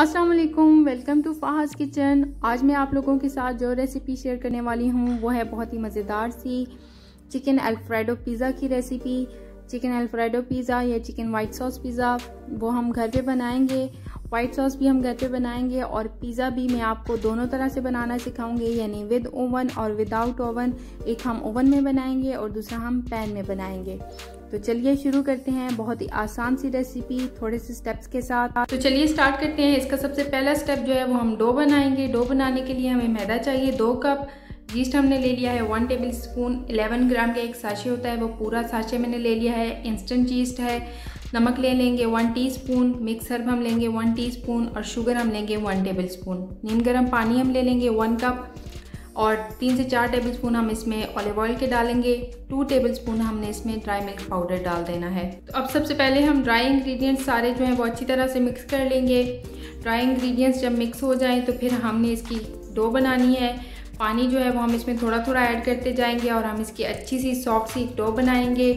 अस्सलाम वालेकुम टू फाहज किचन आज मैं आप लोगों के साथ जो रेसिपी शेयर करने वाली हूँ, वो है बहुत ही मज़ेदार सी चिकन अल्फ्रेडो पिज़्ज़ा की रेसिपी चिकन अल्फ्रेडो पिज़्ज़ा या चिकन वाइट सॉस पिज़्ज़ा वो हम घर पे बनाएँगे वाइट सॉस भी हम घर पे बनाएँगे और पिज़्ज़ा भी मैं आपको दोनों तरह से बनाना सिखाऊँगी, यानी विद ओवन और विदाउट ओवन एक हम ओवन में बनाएँगे और दूसरा हम पैन में बनाएँगे। तो चलिए शुरू करते हैं बहुत ही आसान सी रेसिपी थोड़े से स्टेप्स के साथ। तो चलिए स्टार्ट करते हैं। इसका सबसे पहला स्टेप जो है वो हम डो बनाएँगे। डो बनाने के लिए हमें मैदा चाहिए, दो कप जीस्ट हमने ले लिया है one tablespoon eleven gram का एक साशे होता है, वो पूरा साशे मैंने ले लिया है। इंस्टेंट जीस्ट है। नमक ले लेंगे वन टीस्पून मिक्स हर्ब हम लेंगे वन टीस्पून और शुगर हम लेंगे वन टेबल स्पून नीम गर्म पानी हम ले लेंगे वन कप और तीन से चार टेबल स्पून हम इसमें ऑलिव ऑयल के डालेंगे. टू टेबल स्पून हमने इसमें ड्राई मिल्क पाउडर डाल देना है. तो अब सबसे पहले हम ड्राई इंग्रेडिएंट्स सारे जो हैं वो अच्छी तरह से मिक्स कर लेंगे. ड्राई इंग्रेडिएंट्स जब मिक्स हो जाएँ तो फिर हमने इसकी डो बनानी है. पानी जो है वो हम इसमें थोड़ा थोड़ा ऐड करते जाएँगे और हम इसकी अच्छी सी सॉफ्ट सी डो बनाएँगे।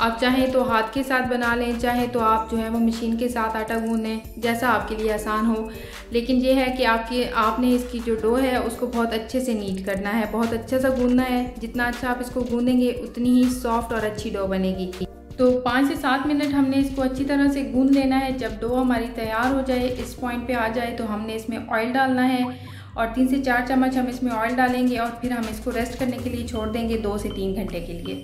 आप चाहें तो हाथ के साथ बना लें, चाहे तो आप जो है वो मशीन के साथ आटा गूंदें, जैसा आपके लिए आसान हो। लेकिन ये है कि आपके, आपने इसकी जो डो है उसको बहुत अच्छे से नीट करना है, बहुत अच्छा सा गूंदना है। जितना अच्छा आप इसको गूंदेंगे, उतनी ही सॉफ्ट और अच्छी डो बनेगी। तो पाँच से सात मिनट हमने इसको अच्छी तरह से गूंद लेना है। जब डो हमारी तैयार हो जाए, इस पॉइंट पे आ जाए तो हमने इसमें ऑयल डालना है। और तीन से चार चम्मच हम इसमें ऑयल डालेंगे और फिर हम इसको रेस्ट करने के लिए छोड़ देंगे दो से तीन घंटे के लिए।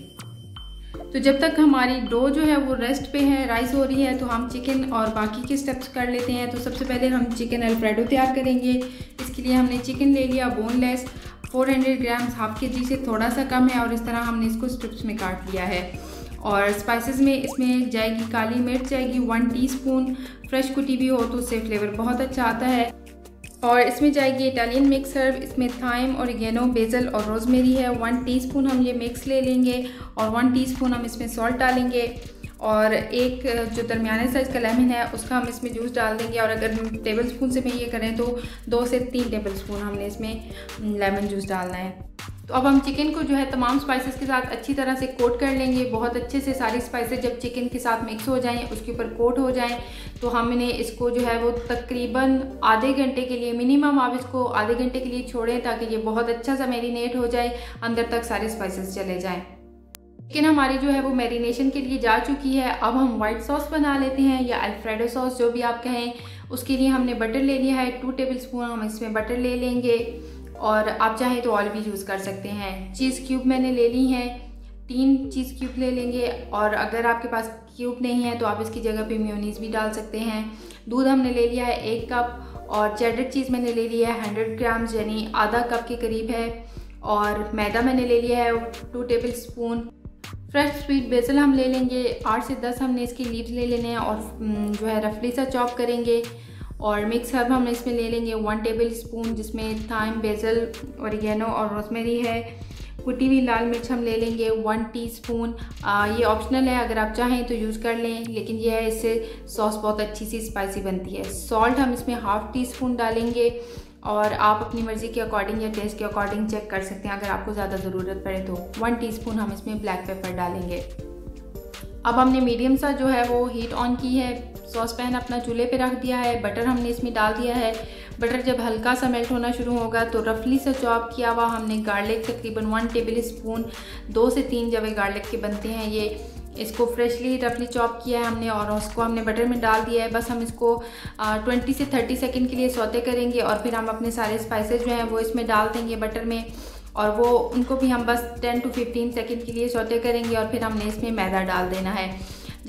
तो जब तक हमारी डो जो है वो रेस्ट पे है राइस हो रही है तो हम चिकन और बाकी के स्टेप्स कर लेते हैं। तो सबसे पहले हम चिकन अल्फ्रेडो तैयार करेंगे। इसके लिए हमने चिकन ले लिया बोनलेस 400 ग्राम्स हाफ़ के जी से थोड़ा सा कम है और इस तरह हमने इसको स्ट्रिप्स में काट लिया है। और स्पाइसेस में इसमें जाएगी काली मिर्च, जाएगी वन टीस्पून फ्रेश कुटी भी हो तो उससे फ्लेवर बहुत अच्छा आता है। और इसमें जाएगी इटालियन मिक्स हर्ब इसमें थाइम और गेनो बेजल और रोज़मेरी है। वन टीस्पून हम ये मिक्स ले लेंगे और वन टीस्पून हम इसमें सॉल्ट डालेंगे। और एक, जो दरमियाने साइज़ का लेमन है, उसका हम इसमें जूस डाल देंगे। और अगर टेबल स्पून से मैं ये करें तो दो से तीन टेबल स्पून हमने इसमें लेमन जूस डालना है। तो अब हम चिकन को जो है तमाम स्पाइसेस के साथ अच्छी तरह से कोट कर लेंगे। बहुत अच्छे से सारी स्पाइसेस जब चिकन के साथ मिक्स हो जाएँ, उसके ऊपर कोट हो जाएँ तो हमने इसको जो है वो तकरीबन आधे घंटे के लिए मिनिमम आप इसको आधे घंटे के लिए छोड़ें ताकि ये बहुत अच्छा सा मेरीनेट हो जाए, अंदर तक सारे स्पाइसेस चले जाएँ। चिकन हमारी जो है वो मैरिनेशन के लिए जा चुकी है। अब हम वाइट सॉस बना लेते हैं या अल्फ्रेडो सॉस जो भी आप कहें, उसके लिए हमने बटर ले लिया है टू टेबल स्पून हम इसमें बटर ले लेंगे। और आप चाहें तो ऑयल भी यूज़ कर सकते हैं। चीज़ क्यूब मैंने ले ली हैं। तीन चीज़ क्यूब ले लेंगे और अगर आपके पास क्यूब नहीं है तो आप इसकी जगह पे म्योनीस भी डाल सकते हैं। दूध हमने ले लिया है एक कप और चेडर चीज़ मैंने ले लिया है हंड्रेड ग्राम्स यानी आधा कप के करीब है। और मैदा मैंने ले लिया है two tablespoon fresh sweet basil हम ले लेंगे। आठ से दस हमने इसकी लीव्स ले लेने हैं और जो है रफली सा चॉप करेंगे। और मिक्स हर्ब हम इसमें ले लेंगे वन टेबल स्पून जिसमें थाइम बेजल औरिगेनो और रोसमेरी है। कुटी हुई लाल मिर्च हम ले लेंगे वन टीस्पून ये ऑप्शनल है, अगर आप चाहें तो यूज़ कर लें, लेकिन ये है, इससे सॉस बहुत अच्छी सी स्पाइसी बनती है। सॉल्ट हम इसमें हाफ़ टी स्पून डालेंगे और आप अपनी मर्ज़ी के अकॉर्डिंग या टेस्ट के अकॉर्डिंग चेक कर सकते हैं। अगर आपको ज़्यादा ज़रूरत पड़े तो वन टीस्पून हम इसमें ब्लैक पेपर डालेंगे। अब हमने मीडियम सा जो है वो हीट ऑन की है। सॉस पैन अपना चूल्हे पे रख दिया है बटर हमने इसमें डाल दिया है। बटर जब हल्का सा मेल्ट होना शुरू होगा तो रफली से चॉप किया हुआ हमने गार्लिक तकरीबन वन टेबल स्पून दो से तीन जब गार्लिक के बनते हैं। ये इसको फ्रेशली रफली चॉप किया है हमने और उसको हमने बटर में डाल दिया है। बस हम इसको ट्वेंटी से थर्टी सेकेंड के लिए सौते करेंगे और फिर हम अपने सारे स्पाइसेस जो हैं वो इसमें डाल देंगे बटर में। और वो, उनको भी हम बस टेन टू फिफ्टीन सेकेंड के लिए सौते करेंगे और फिर हमने इसमें मैदा डाल देना है।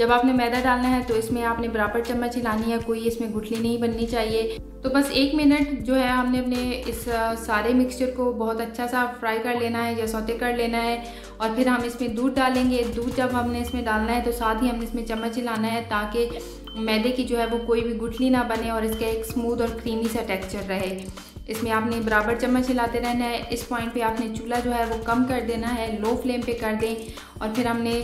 जब आपने मैदा डालना है तो इसमें आपने बराबर चम्मच हिलानी है, कोई इसमें गुठली नहीं बननी चाहिए। तो बस एक मिनट जो है, हमने अपने इस सारे मिक्सचर को बहुत अच्छा सा फ्राई कर लेना है, या सौते कर लेना है, और फिर हम इसमें दूध डालेंगे। दूध जब हमने इसमें डालना है तो साथ ही हमने इसमें चम्मच हिलाना है ताकि मैदे की जो है वो कोई भी गुठली ना बने और इसका एक स्मूथ और क्रीमी सा टेक्सचर रहे। इसमें आपने बराबर चम्मच हिलाते रहना है। इस पॉइंट पे आपने चूल्हा जो है वो कम कर देना है लो फ्लेम पे कर दें और फिर हमने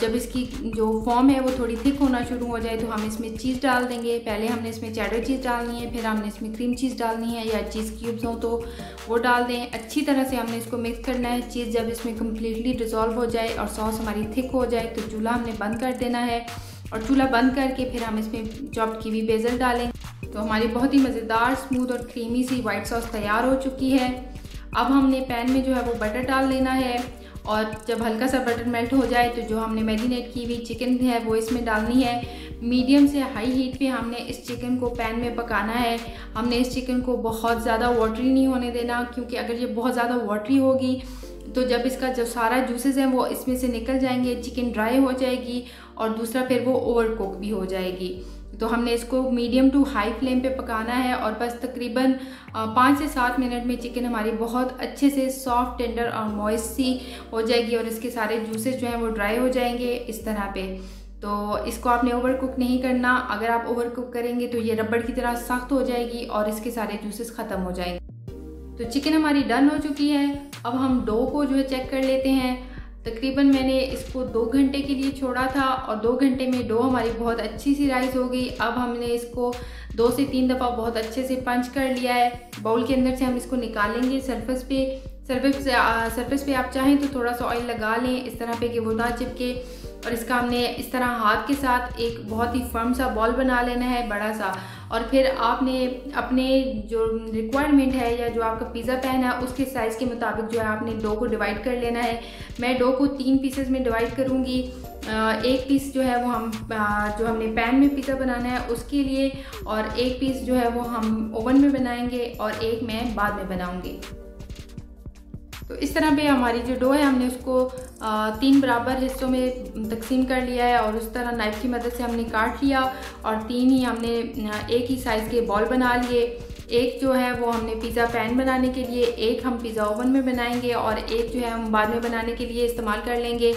जब इसकी जो फॉर्म है वो थोड़ी थिक होना शुरू हो जाए तो हम इसमें चीज़ डाल देंगे। पहले हमने इसमें चैडर चीज़ डालनी है, फिर हमने इसमें क्रीम चीज़ डालनी है या चीज़ क्यूब्स हों तो वो डाल दें। अच्छी तरह से हमने इसको मिक्स करना है। चीज़ जब इसमें कम्प्लीटली डिज़ोल्व हो जाए और सॉस हमारी थिक हो जाए तो चूल्हा हमने बंद कर देना है और चूल्हा बंद करके फिर हम इसमें चॉप की हुई बेजल डालें। तो हमारी बहुत ही मज़ेदार स्मूथ और क्रीमी सी वाइट सॉस तैयार हो चुकी है। अब हमने पैन में जो है वो बटर डाल लेना है और जब हल्का सा बटर मेल्ट हो जाए तो जो हमने मैरिनेट की हुई चिकन है वो इसमें डालनी है। मीडियम से हाई हीट पे हमने इस चिकन को पैन में पकाना है। हमने इस चिकन को बहुत ज़्यादा वाटरी नहीं होने देना क्योंकि अगर ये बहुत ज़्यादा वाटरी होगी तो जब इसका जो सारा जूसेस हैं वो इसमें से निकल जाएँगे चिकन ड्राई हो जाएगी और दूसरा फिर वो ओवर कुक भी हो जाएगी। तो हमने इसको मीडियम टू हाई फ्लेम पे पकाना है और बस तकरीबन पाँच से सात मिनट में चिकन हमारी बहुत अच्छे से सॉफ्ट, टेंडर और मॉइस्ट सी हो जाएगी और इसके सारे जूसेस जो हैं वो ड्राई हो जाएँगे इस तरह पे। तो इसको आपने ओवर कुक नहीं करना। अगर आप ओवर कुक करेंगे तो ये रबड़ की तरह सख्त हो जाएगी और इसके सारे जूसेस ख़त्म हो जाएँगे। तो चिकन हमारी डन हो चुकी है। अब हम डो को जो है चेक कर लेते हैं। तकरीबन मैंने इसको दो घंटे के लिए छोड़ा था और दो घंटे में डो हमारी बहुत अच्छी सी राइस हो गई। अब हमने इसको दो से तीन दफ़ा बहुत अच्छे से पंच कर लिया है। बाउल के अंदर से हम इसको निकालेंगे सरफेस पे। सरफेस सरफेस पे आप चाहें तो थोड़ा सा ऑयल लगा लें, इस तरह पे कि वो ना चिपके। और इसका हमने इस तरह हाथ के साथ एक बहुत ही फर्म सा बॉल बना लेना है, बड़ा सा। और फिर आपने अपने जो रिक्वायरमेंट है या जो आपका पिज़्ज़ा पैन है, उसके साइज़ के मुताबिक जो है आपने डो को डिवाइड कर लेना है। मैं डो को तीन पीसेज में डिवाइड करूँगी। एक पीस जो है वो हम जो हमने पैन में पिज़्ज़ा बनाना है, उसके लिए और एक पीस जो है वो हम ओवन में बनाएँगे और एक मैं बाद में बनाऊँगी। तो इस तरह पे हमारी जो डो है, हमने उसको तीन बराबर हिस्सों में तकसीम कर लिया है और उस तरह नाइफ़ की मदद से हमने काट लिया और तीन ही हमने एक ही साइज़ के बॉल बना लिए। एक जो है वो हमने पिज़्ज़ा पैन बनाने के लिए, एक हम पिज़्ज़ा ओवन में बनाएँगे और एक जो है हम बाद में बनाने के लिए इस्तेमाल कर लेंगे।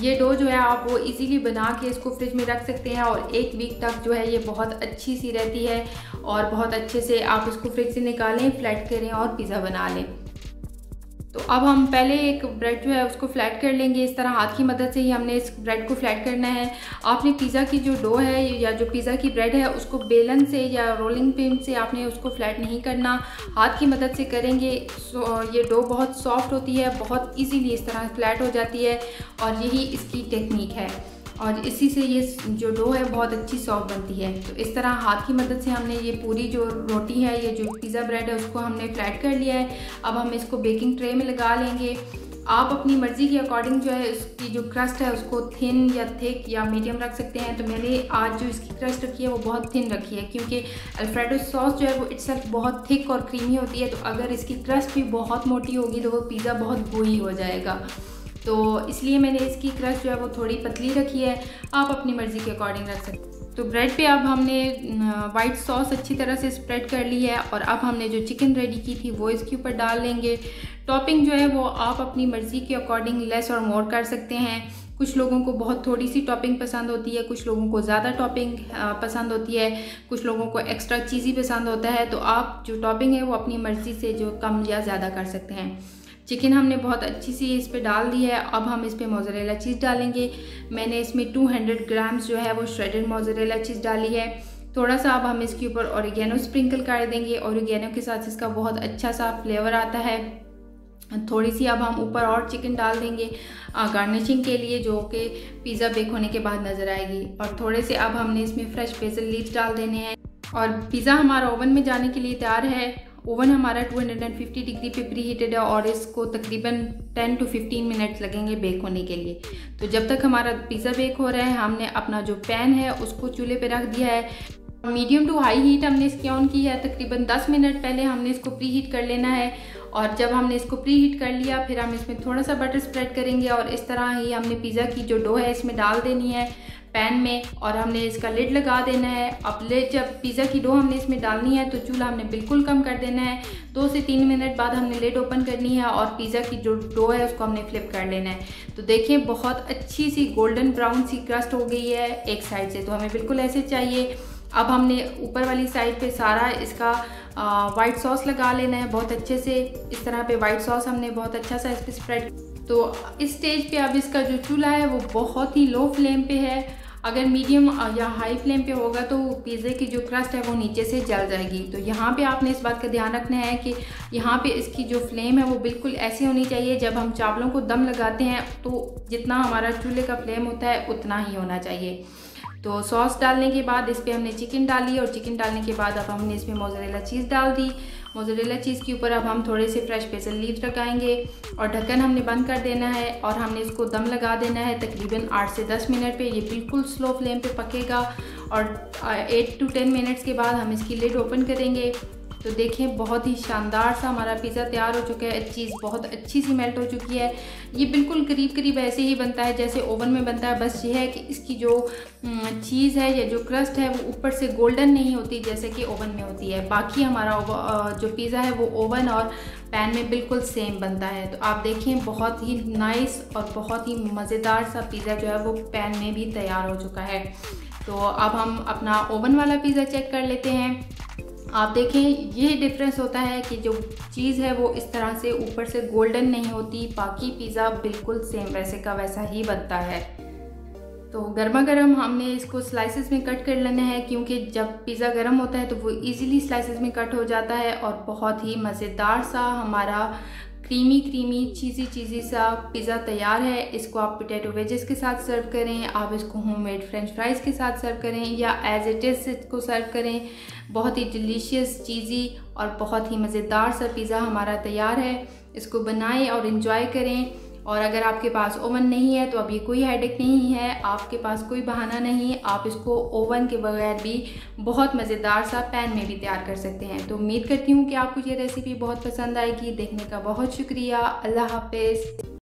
ये डो जो है आप वो इजीली बना के इसको फ्रिज में रख सकते हैं और एक वीक तक जो है ये बहुत अच्छी सी रहती है और बहुत अच्छे से आप इसको फ्रिज से निकालें फ्लैट करें और पिज़्ज़ा बना लें। तो अब हम पहले एक ब्रेड जो है उसको फ्लैट कर लेंगे। इस तरह हाथ की मदद से ही हमने इस ब्रेड को फ्लैट करना है। आपने पिज़्ज़ा की जो डो है या जो पिज़्ज़ा की ब्रेड है, उसको बेलन से या रोलिंग पिन से आपने उसको फ्लैट नहीं करना। हाथ की मदद से करेंगे। ये डो बहुत सॉफ्ट होती है, बहुत ईजीली इस तरह फ्लैट हो जाती है और यही इसकी टेक्निक है। और इसी से ये जो डो है बहुत अच्छी सॉफ्ट बनती है। तो इस तरह हाथ की मदद से हमने ये पूरी जो रोटी है, ये जो पिज़्ज़ा ब्रेड है, उसको हमने फ्लैट कर लिया है। अब हम इसको बेकिंग ट्रे में लगा लेंगे। आप अपनी मर्ज़ी के अकॉर्डिंग जो है उसकी जो क्रस्ट है, उसको थिन या थिक या मीडियम रख सकते हैं। तो मैंने आज जो इसकी क्रस्ट रखी है, वो बहुत थिन रखी है, क्योंकि अल्फ्रेडो सॉस जो है, वो इट्स बहुत थिक और क्रीमी होती है। तो अगर इसकी क्रस्ट भी बहुत मोटी होगी तो वो पिज़्ज़ा बहुत गोई हो जाएगा। तो इसलिए मैंने इसकी क्रश जो है वो थोड़ी पतली रखी है। आप अपनी मर्ज़ी के अकॉर्डिंग रख सकते तो ब्रेड पे अब हमने वाइट सॉस अच्छी तरह से स्प्रेड कर ली है और अब हमने जो चिकन रेडी की थी वो इसके ऊपर डाल लेंगे। टॉपिंग जो है वो आप अपनी मर्ज़ी के अकॉर्डिंग लेस और मोर कर सकते हैं। कुछ लोगों को बहुत थोड़ी सी टॉपिंग पसंद होती है, कुछ लोगों को ज़्यादा टॉपिंग पसंद होती है, कुछ लोगों को एक्स्ट्रा चीज़ी पसंद होता है। तो आप जो टॉपिंग है वो अपनी मर्ज़ी से जो कम या ज़्यादा कर सकते हैं। चिकन हमने बहुत अच्छी सी इस पर डाल दी है। अब हम इस पर मोजरेला चीज़ डालेंगे। मैंने इसमें 200 ग्राम्स जो है वो श्रेडेड मोजरेला चीज़ डाली है। थोड़ा सा अब हम इसके ऊपर औरिगेनो स्प्रिंकल कर देंगे। औरिगेनो के साथ इसका बहुत अच्छा सा फ्लेवर आता है। थोड़ी सी अब हम ऊपर और चिकन डाल देंगे गार्निशिंग के लिए जो कि पिज़्ज़ा बेक होने के बाद नज़र आएगी। और थोड़े से अब हमने इसमें फ्रेश बेसल लीव्स डाल देने हैं। और पिज़्ज़ा हमारा ओवन में जाने के लिए तैयार है। ओवन हमारा 250 डिग्री पे प्री हीटेड है और इसको तकरीबन 10 टू 15 मिनट्स लगेंगे बेक होने के लिए। तो जब तक हमारा पिज़्ज़ा बेक हो रहा है, हमने अपना जो पैन है, उसको चूल्हे पे रख दिया है। मीडियम टू हाई हीट हमने इसकी ऑन की है। तकरीबन 10 मिनट पहले हमने इसको प्री हीट कर लेना है और जब हमने इसको प्री हीट कर लिया, फिर हम इसमें थोड़ा सा बटर स्प्रेड करेंगे और इस तरह ही हमने पिज़्ज़ा की जो डो है, इसमें डाल देनी है। पैन में और हमने इसका लिड लगा देना है। अब लिड जब पिज़्ज़ा की डो हमने इसमें डालनी है तो चूल्हा हमने बिल्कुल कम कर देना है। दो से तीन मिनट बाद हमने लिड ओपन करनी है और पिज़्ज़ा की जो डो है, उसको हमने फ्लिप कर लेना है। तो देखिए, बहुत अच्छी सी गोल्डन ब्राउन सी क्रस्ट हो गई है एक साइड से। तो हमें बिल्कुल ऐसे चाहिए। अब हमने ऊपर वाली साइड पे सारा इसका वाइट सॉस लगा लेना है बहुत अच्छे से। इस तरह पे वाइट सॉस हमने बहुत अच्छा सा इस पर स्प्रेड तो इस स्टेज पे अब इसका जो चूल्हा है, वो बहुत ही लो फ्लेम पे है। अगर मीडियम या हाई फ्लेम पे होगा तो पिज़्ज़े की जो क्रस्ट है वो नीचे से जल जाएगी। तो यहाँ पे आपने इस बात का ध्यान रखना है कि यहाँ पे इसकी जो फ्लेम है वो बिल्कुल ऐसी होनी चाहिए, जब हम चावलों को दम लगाते हैं तो जितना हमारा चूल्हे का फ्लेम होता है उतना ही होना चाहिए। तो सॉस डालने के बाद इस पर हमने चिकन डाली और चिकन डालने के बाद अब हमने इसमें मोजरेला चीज़ डाल दी। मोजरेला चीज़ के ऊपर अब हम थोड़े से फ्रेश बेसन लीव लगाएँगे और ढक्कन हमने बंद कर देना है और हमने इसको दम लगा देना है तकरीबन आठ से दस मिनट पे। ये बिल्कुल स्लो फ्लेम पे पकेगा और एट टू टेन मिनट्स के बाद हम इसकी लिड ओपन करेंगे। तो देखें, बहुत ही शानदार सा हमारा पिज़्ज़ा तैयार हो चुका है। चीज़ बहुत अच्छी सी मेल्ट हो चुकी है। ये बिल्कुल करीब करीब ऐसे ही बनता है, जैसे ओवन में बनता है। बस ये है कि इसकी जो चीज़ है या जो क्रस्ट है, वो ऊपर से गोल्डन नहीं होती, जैसे कि ओवन में होती है। बाकी हमारा जो पिज़्ज़ा है, वो ओवन और पैन में बिल्कुल सेम बनता है। तो आप देखें, बहुत ही नाइस और बहुत ही मज़ेदार सा पिज़्ज़ा जो है, वो पैन में भी तैयार हो चुका है। तो अब हम अपना ओवन वाला पिज़्ज़ा चेक कर लेते हैं। आप देखें, ये डिफरेंस होता है कि जो चीज़ है वो इस तरह से ऊपर से गोल्डन नहीं होती, बाकी पिज़्ज़ा बिल्कुल सेम वैसे का वैसा ही बनता है। तो गर्मा गर्म हमने इसको स्लाइसेस में कट कर लेना है, क्योंकि जब पिज़्ज़ा गर्म होता है तो वो इजीली स्लाइसेस में कट हो जाता है और बहुत ही मज़ेदार सा हमारा क्रीमी क्रीमी, चीज़ी चीज़ी सा पिज़्ज़ा तैयार है। इसको आप पोटैटो वेजेस के साथ सर्व करें। आप इसको होममेड फ्रेंच फ्राइज़ के साथ सर्व करें या एज इट इज़ इसको सर्व करें। बहुत ही डिलीशियस चीज़ी और बहुत ही मज़ेदार सा पिज़्ज़ा हमारा तैयार है। इसको बनाएँ और इन्जॉय करें। और अगर आपके पास ओवन नहीं है तो अभी कोई हेडेक नहीं है, आपके पास कोई बहाना नहीं, आप इसको ओवन के बगैर भी बहुत मज़ेदार सा पैन में भी तैयार कर सकते हैं। तो उम्मीद करती हूँ कि आपको ये रेसिपी बहुत पसंद आएगी। देखने का बहुत शुक्रिया। अल्लाह हाफिज़।